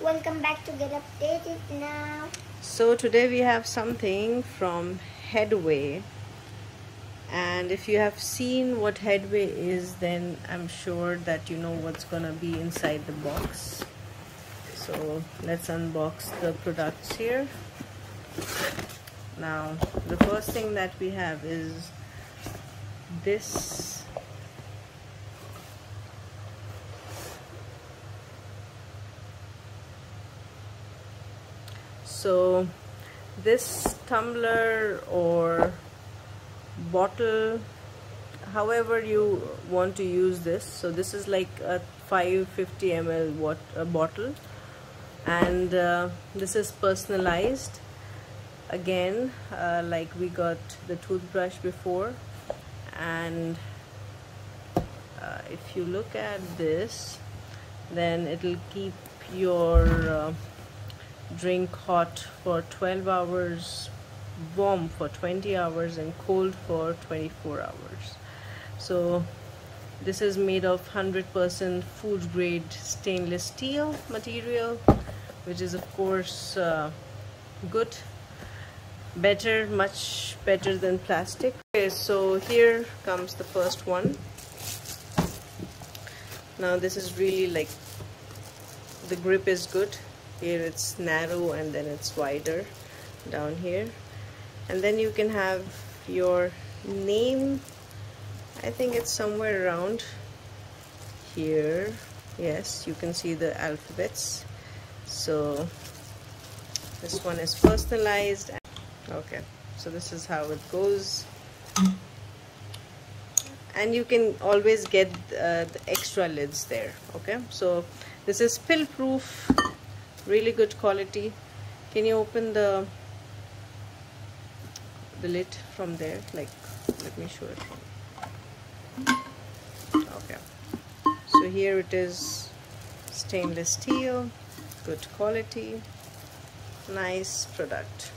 welcome back to get updated now. So today we have something from headway. And if you have seen what headway is then i'm sure that you know what's gonna be inside the box. So let's unbox the products here. Now the first thing that we have is this so this tumbler or bottle however you want to use this so this is like a 550 ml what a bottle. And uh, this is personalized. Again uh, like we got the toothbrush before. And uh, if you look at this then it'll keep your uh, drink hot for 12 hours warm for 20 hours and cold for 24 hours. So this is made of 100% food grade stainless steel material which is of course uh, good. Better much better than plastic. Okay so here comes the first one. Now this is really like the grip is good here it's narrow and then it's wider down here. And then you can have your name. I think it's somewhere around here. Yes you can see the alphabets. So this one is personalized. Okay so this is how it goes. And you can always get uh, the extra lids there. Okay so this is spill proof really good quality. Can you open the the lid from there? Like let me show it. Okay. So here it is stainless steel good quality nice product